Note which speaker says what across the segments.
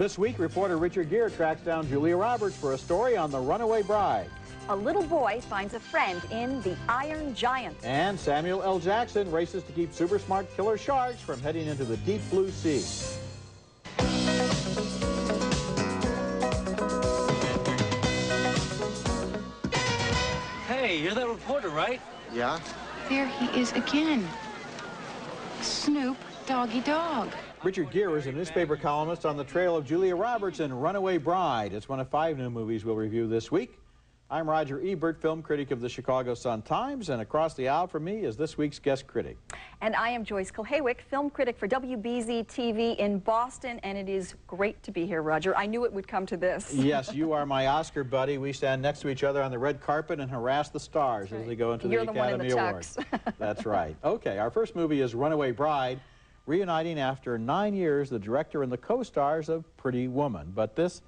Speaker 1: This week, reporter Richard Gere tracks down Julia Roberts for a story on the runaway bride.
Speaker 2: A little boy finds a friend in the Iron Giant.
Speaker 1: And Samuel L. Jackson races to keep super smart killer sharks from heading into the deep blue sea.
Speaker 3: Hey, you're that reporter, right?
Speaker 4: Yeah?
Speaker 5: There he is again. Snoop Doggy Dog.
Speaker 1: Richard Gere is a newspaper columnist on the trail of Julia Roberts in Runaway Bride. It's one of five new movies we'll review this week. I'm Roger Ebert, film critic of the Chicago Sun-Times, and across the aisle from me is this week's guest critic.
Speaker 2: And I am Joyce Kulhawik, film critic for WBZ TV in Boston, and it is great to be here, Roger. I knew it would come to this.
Speaker 1: yes, you are my Oscar buddy. We stand next to each other on the red carpet and harass the stars
Speaker 2: right.
Speaker 1: as they go into
Speaker 2: You're
Speaker 1: the
Speaker 2: the
Speaker 1: Academy
Speaker 2: one in the
Speaker 1: Awards. That's right. Okay, our first movie is Runaway Bride, reuniting after nine years the director and the co-stars of Pretty Woman. But this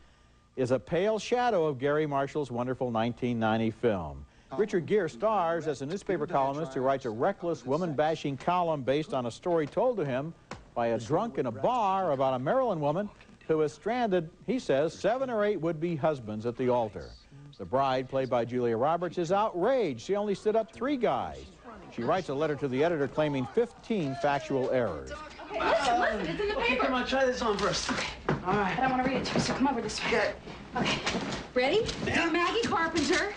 Speaker 1: is a pale shadow of Garry Marshall's wonderful 1990 film. Richard Gere stars as a newspaper columnist who writes a reckless, woman-bashing column based on a story told to him by a drunk in a bar about a Maryland woman who has stranded, he says, seven or eight would-be husbands at the altar. The bride, played by Julia Roberts, is outraged. She only stood up three guys. She writes a letter to the editor claiming 15 factual errors.
Speaker 6: Listen, listen, it's in the
Speaker 3: Okay, come on, try this on first.
Speaker 6: All right. I don't want to read it to you, so come over this way. Okay. Okay. Ready? Dear Maggie Carpenter,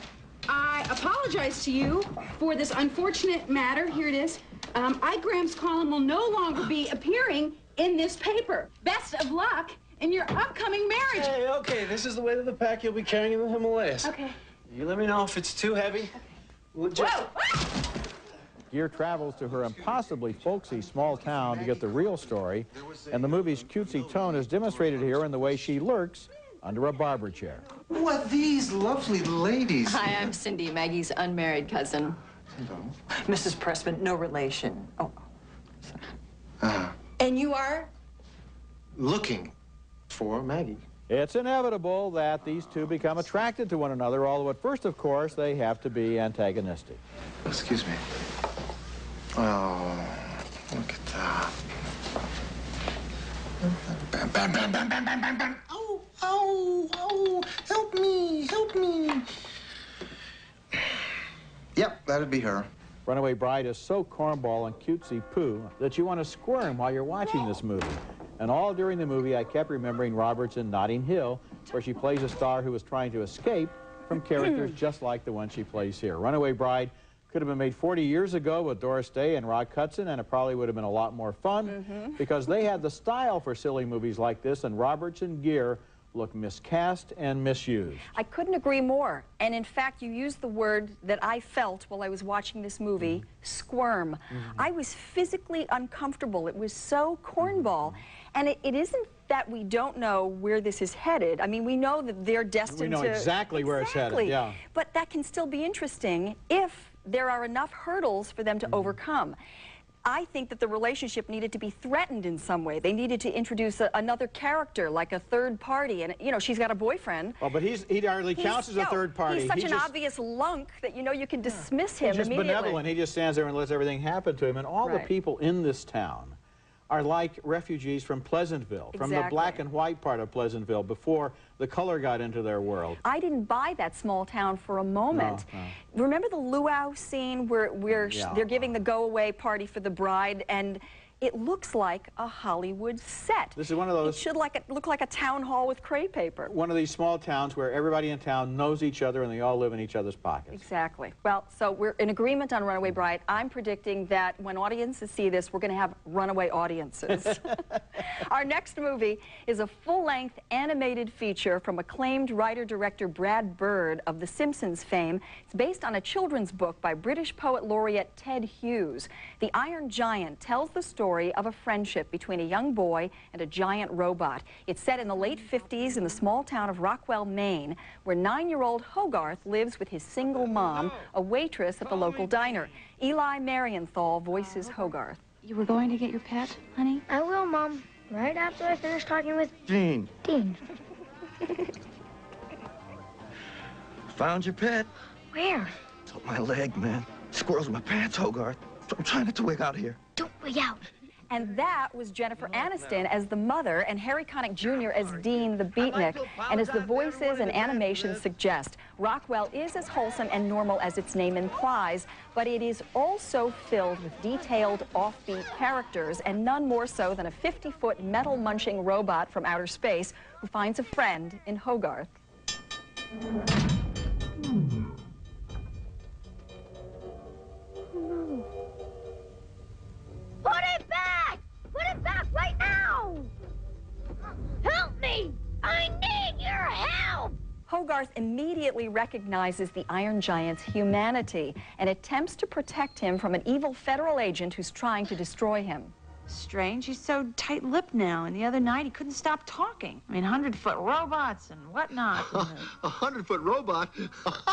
Speaker 6: I apologize to you for this unfortunate matter. Here it is. Um, I, Graham's column will no longer be appearing in this paper. Best of luck in your upcoming marriage.
Speaker 3: Hey, okay, this is the weight of the pack you'll be carrying in the Himalayas.
Speaker 6: Okay.
Speaker 3: You let me know if it's too heavy. We'll just...
Speaker 6: Whoa!
Speaker 1: Gere travels to her impossibly folksy small town to get the real story, and the movie's cutesy tone is demonstrated here in the way she lurks under a barber chair.
Speaker 4: Who are these lovely ladies?
Speaker 7: Hi, I'm Cindy, Maggie's unmarried cousin.
Speaker 4: Hello.
Speaker 8: Mrs. Pressman, no relation. Oh,
Speaker 4: Uh,
Speaker 7: And you are?
Speaker 4: looking for Maggie.
Speaker 1: It's inevitable that these two become attracted to one another, although at first, of course, they have to be antagonistic.
Speaker 4: Excuse me. Oh, look at that. Bam, bam, bam, bam, bam, bam, bam, bam. Oh, oh, oh, help me, help me. Yep, that'd be her.
Speaker 1: Runaway Bride is so cornball and cutesy poo that you want to squirm while you're watching this movie. And all during the movie, I kept remembering Roberts in Notting Hill, where she plays a star who is trying to escape from characters just like the one she plays here. Runaway Bride could have been made 40 years ago with Doris Day and Rock Hudson, and it probably would have been a lot more fun mm-hmm. because they had the style for silly movies like this, and Roberts and Gere look miscast and misused.
Speaker 2: I couldn't agree more. And in fact, you used the word that I felt while I was watching this movie, mm-hmm. squirm. Mm-hmm. I was physically uncomfortable. It was so cornball. And it, it isn't that we don't know where this is headed. I mean, we know that they're destined We
Speaker 1: know
Speaker 2: to...
Speaker 1: exactly where it's headed,
Speaker 2: Exactly.
Speaker 1: yeah.
Speaker 2: But that can still be interesting if there are enough hurdles for them to mm-hmm. overcome. I think that the relationship needed to be threatened in some way. They needed to introduce a, another character, like a third party. And, you know, she's got a boyfriend.
Speaker 1: Oh, but he's, he hardly counts as a
Speaker 2: no,
Speaker 1: third party.
Speaker 2: He's such
Speaker 1: He
Speaker 2: an
Speaker 1: just-
Speaker 2: obvious lunk that you know you can dismiss him
Speaker 1: He's just
Speaker 2: immediately.
Speaker 1: benevolent. He just stands there and lets everything happen to him. And all
Speaker 2: Right.
Speaker 1: the people in this town are like refugees from Pleasantville, from the black and white part of Pleasantville before the color got into their world.
Speaker 2: I didn't buy that small town for a moment. Remember the luau scene where, where
Speaker 1: Yeah.
Speaker 2: they're giving the go-away party for the bride and it looks like a Hollywood set.
Speaker 1: This is one of those-
Speaker 2: It should like a, look like a town hall with crepe paper.
Speaker 1: One of these small towns where everybody in town knows each other and they all live in each other's pockets.
Speaker 2: Exactly. Well, so we're in agreement on Runaway Bride. I'm predicting that when audiences see this, we're going to have runaway audiences. Our next movie is a full-length animated feature from acclaimed writer-director Brad Bird of The Simpsons fame. It's based on a children's book by British poet laureate Ted Hughes. The Iron Giant tells the story of a friendship between a young boy and a giant robot. It's set in the late 50s in the small town of Rockwell, Maine, where nine-year-old Hogarth lives with his single mom, a waitress at the local diner. Eli Marienthal voices Hogarth.
Speaker 5: You were going to get your pet, honey?
Speaker 9: I will, Mom. Right after I finish talking with
Speaker 4: Dean.
Speaker 9: Dean.
Speaker 10: Found your pet.
Speaker 9: Where?
Speaker 10: It's up my leg, man. Squirrels in my pants, Hogarth. I'm trying not to wig out of here.
Speaker 9: Don't wig out.
Speaker 2: And that was Jennifer Aniston as the mother and Harry Connick Jr. as Dean the Beatnik. And as the voices and animations suggest, Rockwell is as wholesome and normal as its name implies, but it is also filled with detailed, offbeat characters, and none more so than a 50-foot metal-munching robot from outer space who finds a friend in Hogarth.
Speaker 9: Put
Speaker 2: Hogarth immediately recognizes the Iron Giant's humanity and attempts to protect him from an evil federal agent who's trying to destroy him.
Speaker 8: Strange, he's so tight-lipped now, and the other night he couldn't stop talking. I mean, hundred-foot robots and whatnot.
Speaker 4: A hundred-foot robot?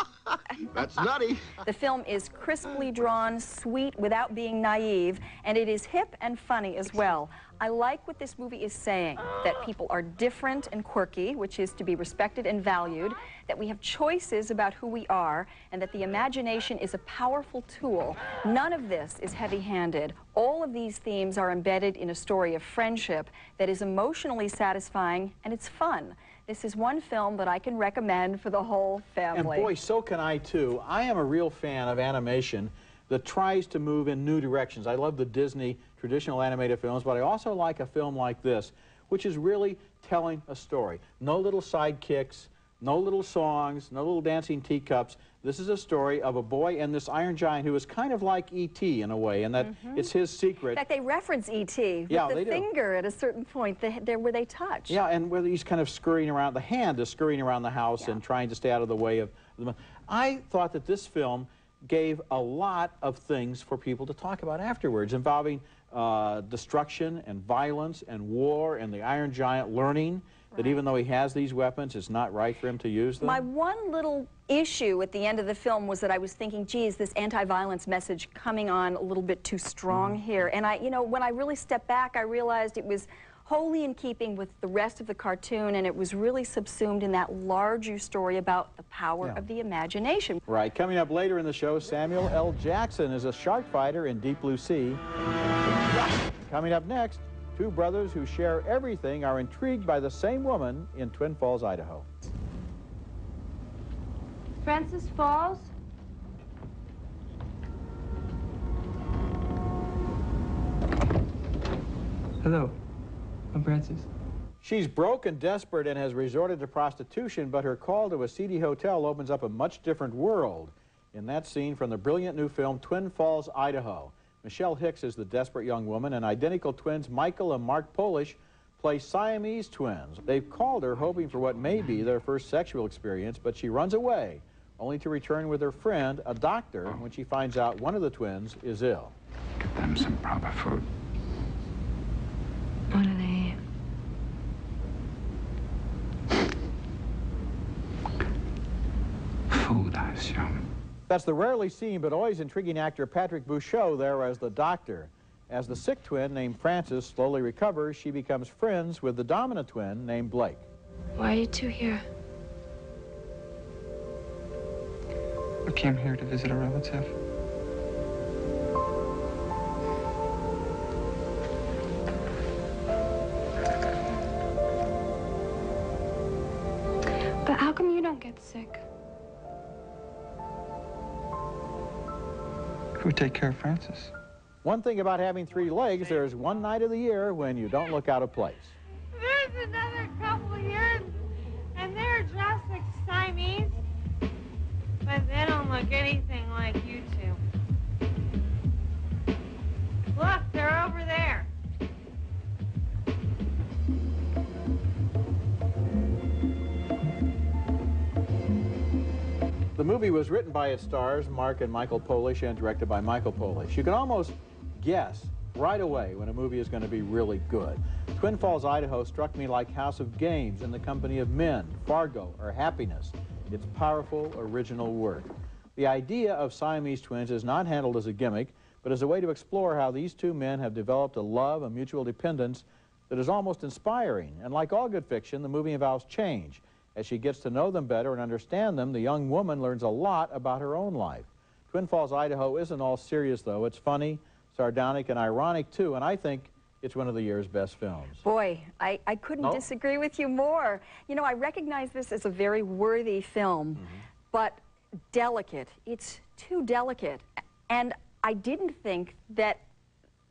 Speaker 4: That's nutty.
Speaker 2: The film is crisply drawn, sweet without being naive, and it is hip and funny as well. I like what this movie is saying, that people are different and quirky, which is to be respected and valued, that we have choices about who we are, and that the imagination is a powerful tool. None of this is heavy-handed. All of these themes are embedded in a story of friendship that is emotionally satisfying, and it's fun. This is one film that I can recommend for the whole family.
Speaker 1: And boy, so can I too. I am a real fan of animation that tries to move in new directions. I love the Disney traditional animated films, but I also like a film like this, which is really telling a story. No little sidekicks, no little songs, no little dancing teacups. This is a story of a boy and this Iron Giant who is kind of like E.T. in a way, and that mm-hmm. it's his secret.
Speaker 2: In fact, they reference E.T. with
Speaker 1: Yeah,
Speaker 2: the
Speaker 1: they do.
Speaker 2: finger at a certain point the, there where they touch.
Speaker 1: Yeah, and where he's kind of scurrying around, the hand is scurrying around the house and trying to stay out of the way of the. I thought that this film gave a lot of things for people to talk about afterwards, involving uh, destruction and violence and war and the Iron Giant learning that even though he has these weapons, it's not right for him to use them.
Speaker 2: My one little issue at the end of the film was that I was thinking, geez, this anti-violence message coming on a little bit too strong
Speaker 1: Mm-hmm.
Speaker 2: here. And I, you know, when I really stepped back, I realized it was wholly in keeping with the rest of the cartoon, and it was really subsumed in that larger story about the power
Speaker 1: Yeah.
Speaker 2: of the imagination.
Speaker 1: Right. Coming up later in the show, Samuel L. Jackson is a shark fighter in Deep Blue Sea. Coming up next, two brothers who share everything are intrigued by the same woman in Twin Falls, Idaho.
Speaker 9: Francis Falls?
Speaker 3: Hello. I'm Francis.
Speaker 1: She's broke and desperate and has resorted to prostitution, but her call to a seedy hotel opens up a much different world. In that scene from the brilliant new film Twin Falls, Idaho, Michelle Hicks is the desperate young woman, and identical twins Michael and Mark Polish play Siamese twins. They've called her hoping for what may be their first sexual experience, but she runs away, only to return with her friend, a doctor, when she finds out one of the twins is ill.
Speaker 11: Get them some proper food.
Speaker 5: What do they eat?
Speaker 11: Food,
Speaker 1: That's the rarely seen but always intriguing actor Patrick Bauchau there as the doctor. As the sick twin named Francis slowly recovers, she becomes friends with the dominant twin named Blake.
Speaker 5: Why are you two here?
Speaker 11: I came here to visit a relative.
Speaker 5: But how come you don't get sick?
Speaker 11: Who would take care of Francis?
Speaker 1: One thing about having three legs, there's one night of the year when you don't look out of place.
Speaker 9: There's another couple here, and they're dressed like Siamese, but they don't look anything like you two.
Speaker 1: The movie was written by its stars, Mark and Michael Polish, and directed by Michael Polish. You can almost guess right away when a movie is going to be really good. Twin Falls, Idaho struck me like House of Games in the company of men, Fargo, or Happiness. It's powerful, original work. The idea of Siamese twins is not handled as a gimmick, but as a way to explore how these two men have developed a love and mutual dependence that is almost inspiring. And like all good fiction, the movie involves change. As she gets to know them better and understand them, the young woman learns a lot about her own life. Twin Falls, Idaho isn't all serious, though. It's funny, sardonic, and ironic, too, and I think it's one of the year's best films.
Speaker 2: Boy, I, I couldn't
Speaker 1: No?
Speaker 2: disagree with you more. You know, I recognize this as a very worthy film,
Speaker 1: Mm-hmm.
Speaker 2: but delicate. It's too delicate. And I didn't think that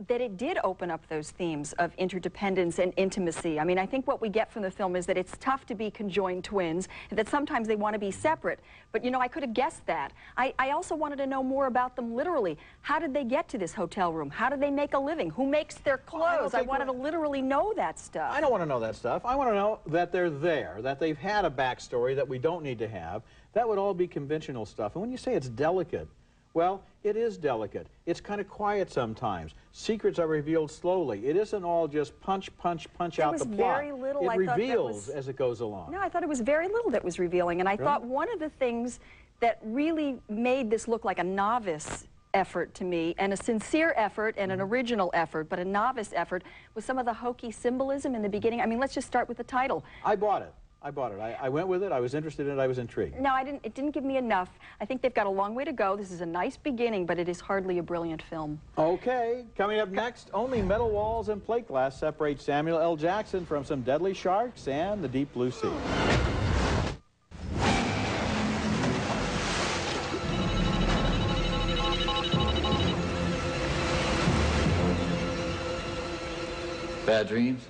Speaker 2: that it did open up those themes of interdependence and intimacy. I mean, I think what we get from the film is that it's tough to be conjoined twins, and that sometimes they want to be separate. But, you know, I could have guessed that. I, I also wanted to know more about them literally. How did they get to this hotel room? How did they make a living? Who makes their
Speaker 1: Well, I
Speaker 2: clothes? I, wanted to literally know that stuff.
Speaker 1: I don't want to know that stuff. I want to know that they're there, that they've had a backstory that we don't need to have. That would all be conventional stuff. And when you say it's delicate, well, it is delicate. It's kind of quiet sometimes. Secrets are revealed slowly. It isn't all just punch, punch, punch
Speaker 2: There
Speaker 1: out the plot.
Speaker 2: very little
Speaker 1: it
Speaker 2: I
Speaker 1: reveals
Speaker 2: was-
Speaker 1: as it goes along.
Speaker 2: No, I thought it was very little that was revealing. And I thought one of the things that really made this look like a novice effort to me, and a sincere effort and an
Speaker 1: Mm-hmm.
Speaker 2: original effort, but a novice effort, was some of the hokey symbolism in the beginning. I mean, let's just start with the title.
Speaker 1: I bought it. I bought it. I, I went with it. I was interested in it. I was intrigued.
Speaker 2: No, I didn't, it didn't give me enough. I think they've got a long way to go. This is a nice beginning, but it is hardly a brilliant film.
Speaker 1: Okay, coming up next, only metal walls and plate glass separate Samuel L. Jackson from some deadly sharks and the deep blue sea.
Speaker 10: Bad dreams?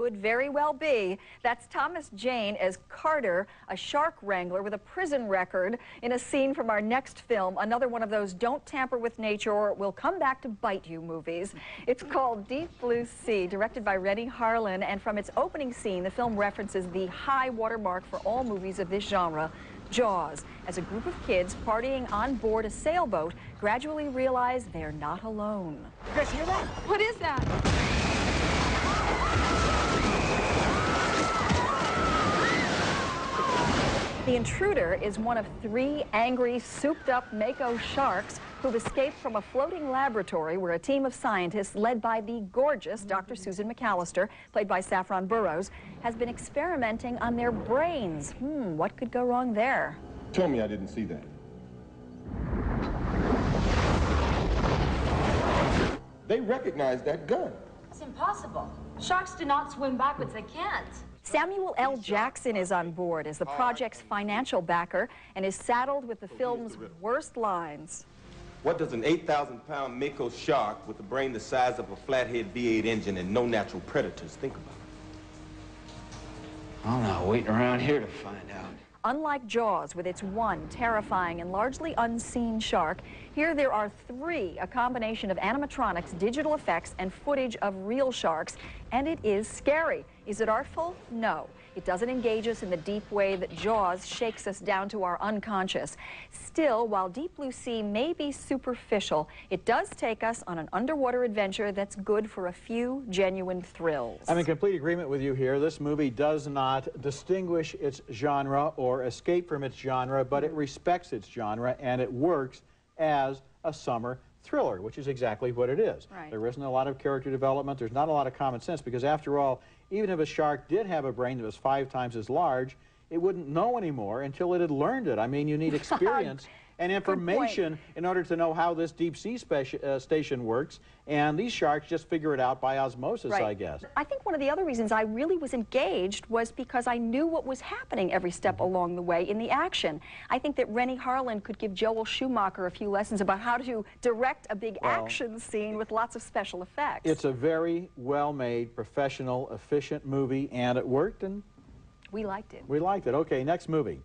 Speaker 2: Could very well be. That's Thomas Jane as Carter, a shark wrangler with a prison record, in a scene from our next film, another one of those don't tamper with nature or it will come back to bite you movies. It's called Deep Blue Sea, directed by Renny Harlin, and from its opening scene, the film references the high watermark for all movies of this genre, Jaws, as a group of kids partying on board a sailboat gradually realize they're not alone.
Speaker 6: You guys hear that? What is that?
Speaker 2: The intruder is one of three angry, souped-up Mako sharks who've escaped from a floating laboratory where a team of scientists led by the gorgeous Dr. Susan McAlester, played by Saffron Burrows, has been experimenting on their brains. Hmm, what could go wrong there?
Speaker 12: Tell me I didn't see that. They recognized that gun.
Speaker 8: It's impossible. Sharks do not swim backwards. They can't.
Speaker 2: Samuel L. Jackson is on board as the project's financial backer and is saddled with the film's worst lines.
Speaker 13: What does an 8,000 pound Mako shark with a brain the size of a flathead V8 engine and no natural predators think about?
Speaker 10: I'm not waiting around here to find out.
Speaker 2: Unlike Jaws, with its one terrifying and largely unseen shark, here there are three, a combination of animatronics, digital effects, and footage of real sharks, and it is scary. Is it artful? No. It doesn't engage us in the deep way that Jaws shakes us down to our unconscious. Still, while Deep Blue Sea may be superficial, it does take us on an underwater adventure that's good for a few genuine thrills.
Speaker 1: I'm in complete agreement with you here. This movie does not distinguish its genre or escape from its genre, but it respects its genre and it works as a summer thriller, which is exactly what it is.
Speaker 2: Right.
Speaker 1: There isn't a lot of character development. There's not a lot of common sense because, after all, even if a shark did have a brain that was five times as large, it wouldn't know anymore until it had learned it. I mean, you need experience and information in order to know how this deep sea uh, station works, and these sharks just figure it out by osmosis,
Speaker 2: Right.
Speaker 1: I guess.
Speaker 2: I think one of the other reasons I really was engaged was because I knew what was happening every step along the way in the action. I think that Renny Harlin could give Joel Schumacher a few lessons about how to direct a big
Speaker 1: Well,
Speaker 2: action scene with lots of special effects.
Speaker 1: It's a very well-made, professional, efficient movie, and it worked, and
Speaker 2: we liked it.
Speaker 1: we liked it. Okay, next movie.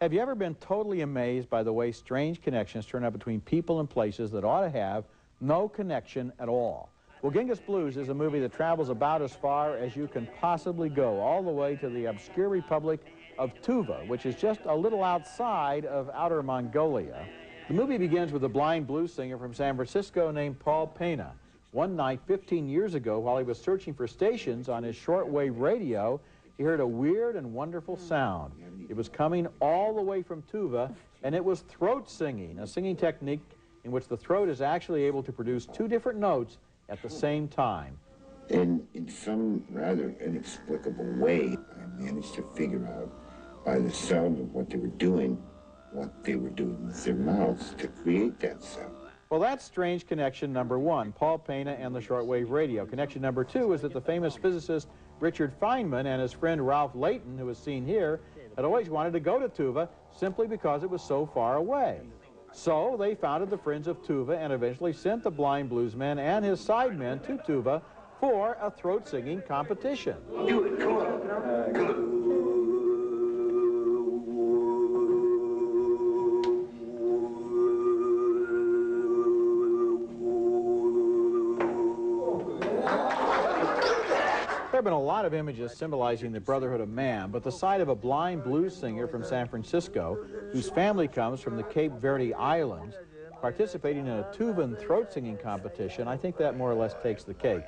Speaker 1: Have you ever been totally amazed by the way strange connections turn up between people and places that ought to have no connection at all? Well, Genghis Blues is a movie that travels about as far as you can possibly go, all the way to the obscure republic of Tuva, which is just a little outside of outer Mongolia. The movie begins with a blind blues singer from San Francisco named Paul Pena. One night, 15 years ago, while he was searching for stations on his shortwave radio, he heard a weird and wonderful hmm. sound. It was coming all the way from Tuva, and it was throat singing, a singing technique in which the throat is actually able to produce two different notes at the same time.
Speaker 14: And in some rather inexplicable way, I managed to figure out by the sound of what they were doing, what they were doing with their mouths to create that sound.
Speaker 1: Well, that's strange connection number one, Paul Pena and the shortwave radio. Connection number two is that the famous physicist Richard Feynman and his friend Ralph Leighton, who is seen here, had always wanted to go to Tuva simply because it was so far away. So they founded the Friends of Tuva and eventually sent the blind bluesman and his sidemen to Tuva for a throat singing competition.
Speaker 4: Do it, come on. Come on.
Speaker 1: Lot of images symbolizing the brotherhood of man, but the sight of a blind blues singer from San Francisco, whose family comes from the Cape Verde Islands, participating in a Tuvan throat singing competition, I think that more or less takes the cake.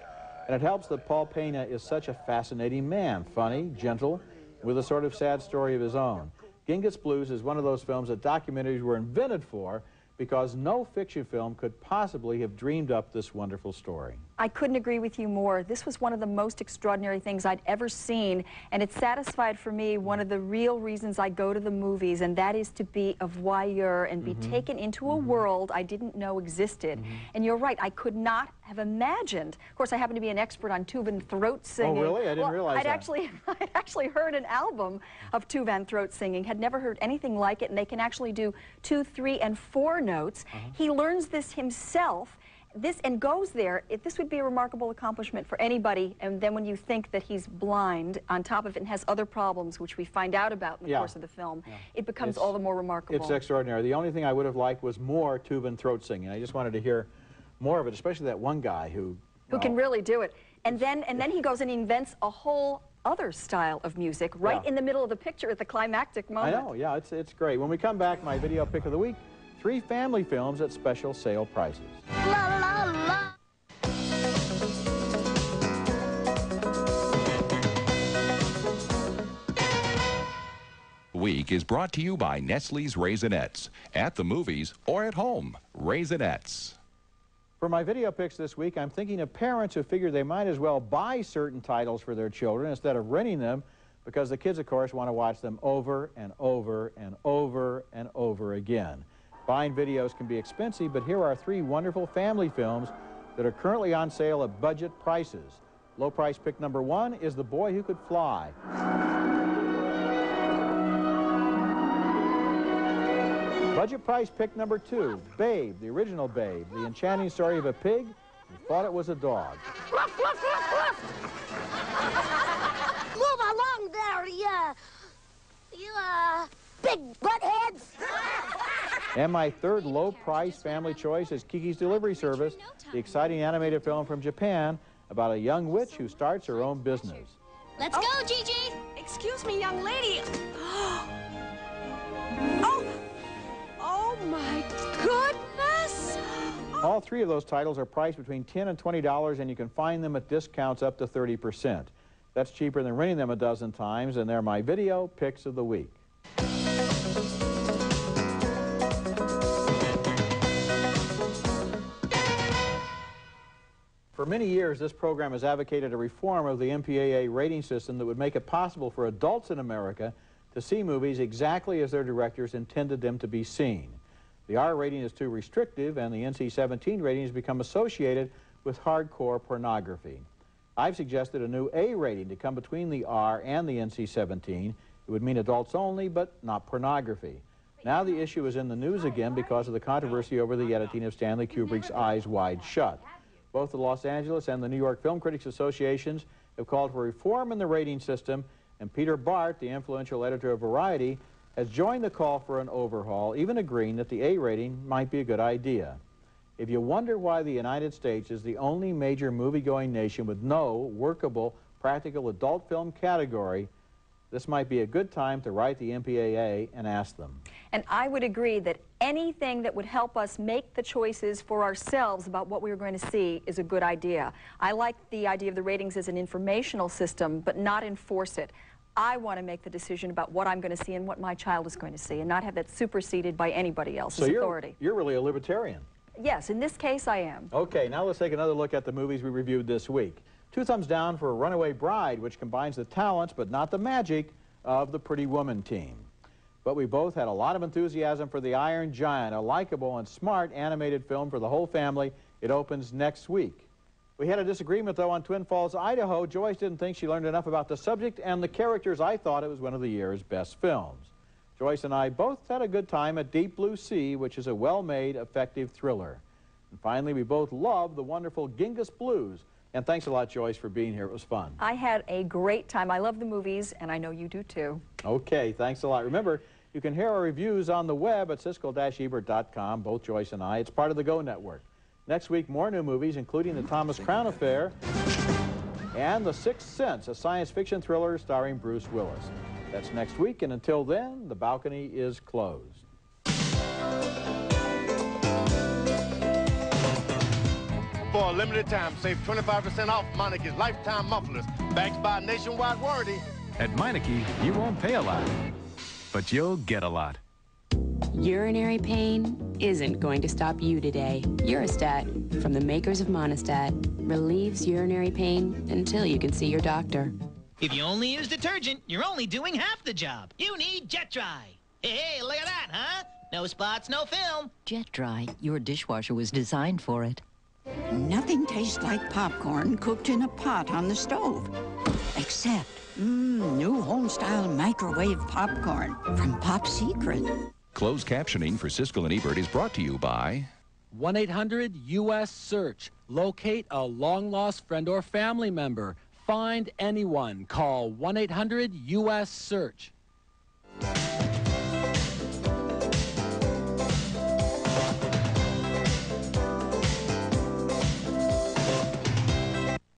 Speaker 1: And it helps that Paul Pena is such a fascinating man, funny, gentle, with a sort of sad story of his own. Genghis Blues is one of those films that documentaries were invented for because no fiction film could possibly have dreamed up this wonderful story.
Speaker 2: I couldn't agree with you more. This was one of the most extraordinary things I'd ever seen, and it satisfied for me one of the real reasons I go to the movies, and that is to be a voyeur and be
Speaker 1: Mhm.
Speaker 2: taken into a
Speaker 1: Mhm.
Speaker 2: world I didn't know existed. And you're right, I could not have imagined. Of course, I happen to be an expert on Tuvan throat singing.
Speaker 1: Oh, really? I didn't
Speaker 2: Well,
Speaker 1: realize
Speaker 2: I'd
Speaker 1: that.
Speaker 2: actually, I'd actually heard an album of Tuvan throat singing, had never heard anything like it, and they can actually do two, three, and four notes.
Speaker 1: Uh-huh.
Speaker 2: He learns this himself this and goes there, it, this would be a remarkable accomplishment for anybody. And then when you think that he's blind, on top of it, and has other problems, which we find out about in the
Speaker 1: Yeah.
Speaker 2: course of the film, it becomes
Speaker 1: It's-
Speaker 2: all the more remarkable.
Speaker 1: It's extraordinary. The only thing I would have liked was more Tuvan throat singing. I just wanted to hear more of it, especially that one guy who...
Speaker 2: who can really do it. And then, and then he goes and invents a whole other style of music right
Speaker 1: Yeah.
Speaker 2: in the middle of the picture at the climactic moment.
Speaker 1: I know, yeah, it's, it's great. When we come back, my video pick of the week, three family films at special sale prices.
Speaker 15: Week is brought to you by Nestle's Raisinets. At the movies or at home, Raisinets.
Speaker 1: For my video picks this week, I'm thinking of parents who figure they might as well buy certain titles for their children instead of renting them because the kids, of course, want to watch them over and over and over and over again. Buying videos can be expensive, but here are three wonderful family films that are currently on sale at budget prices. Low price pick number one is The Boy Who Could Fly. Budget price pick number two, Babe, the original Babe, the enchanting story of a pig who thought it was a dog.
Speaker 16: Move along there, you, you, uh, big buttheads.
Speaker 1: And my third low price family choice is Kiki's Delivery Service, the exciting animated film from Japan about a young witch who starts her own business.
Speaker 16: Let's go, Jiji.
Speaker 17: Excuse me, young lady. oh, oh my goodness. Oh.
Speaker 1: All three of those titles are priced between 10 and $20, and you can find them at discounts up to 30%. That's cheaper than renting them a dozen times, and they're my video picks of the week. For many years, this program has advocated a reform of the MPAA rating system that would make it possible for adults in America to see movies exactly as their directors intended them to be seen. The R rating is too restrictive, and the NC-17 rating has become associated with hardcore pornography. I've suggested a new A rating to come between the R and the NC-17. It would mean adults only, but not pornography. Now the issue is in the news again because of the controversy over the editing of Stanley Kubrick's Eyes Wide Shut. Both the Los Angeles and the New York Film Critics Associations have called for reform in the rating system, and Peter Bart, the influential editor of Variety, has joined the call for an overhaul, even agreeing that the A rating might be a good idea. If you wonder why the United States is the only major movie-going nation with no workable, practical adult film category, this might be a good time to write the MPAA and ask them.
Speaker 2: And I would agree that anything that would help us make the choices for ourselves about what we were going to see is a good idea. I like the idea of the ratings as an informational system, but not enforce it. I want to make the decision about what I'm going to see and what my child is going to see, and not have that superseded by anybody else's
Speaker 1: So you're,
Speaker 2: authority.
Speaker 1: you're really a libertarian.
Speaker 2: Yes, in this case, I am.
Speaker 1: Okay, now let's take another look at the movies we reviewed this week. Two thumbs down for Runaway Bride, which combines the talents but not the magic of the Pretty Woman team. But we both had a lot of enthusiasm for The Iron Giant, a likable and smart animated film for the whole family. It opens next week. We had a disagreement, though, on Twin Falls, Idaho. Joyce didn't think she learned enough about the subject and the characters. I thought it was one of the year's best films. Joyce and I both had a good time at Deep Blue Sea, which is a well-made, effective thriller. And finally, we both loved the wonderful Genghis Blues. And thanks a lot, Joyce, for being here. It was fun.
Speaker 2: I had a great time. I love the movies, and I know you do too.
Speaker 1: Okay, thanks a lot. Remember, you can hear our reviews on the web at siskel-ebert.com, both Joyce and I. It's part of the Go Network. Next week, more new movies, including The Thomas Crown Affair and The Sixth Sense, a science fiction thriller starring Bruce Willis. That's next week, and until then, the balcony is closed.
Speaker 18: For a limited time, save 25% off Meineke's lifetime mufflers, backed by a nationwide warranty.
Speaker 19: At Meineke, you won't pay a lot, but you'll get a lot.
Speaker 20: Urinary pain isn't going to stop you today. Urostat, from the makers of Monistat, relieves urinary pain until you can see your doctor.
Speaker 21: If you only use detergent, you're only doing half the job. You need Jet Dry. Hey, hey, look at that, huh? No spots, no film.
Speaker 22: Jet Dry, your dishwasher was designed for it.
Speaker 23: Nothing tastes like popcorn cooked in a pot on the stove. Except, mmm, new home-style microwave popcorn from Pop Secret.
Speaker 15: Closed captioning for Siskel and Ebert is brought to you by
Speaker 24: 1-800-US-SEARCH. Locate a long-lost friend or family member. Find anyone. Call 1-800-US-SEARCH.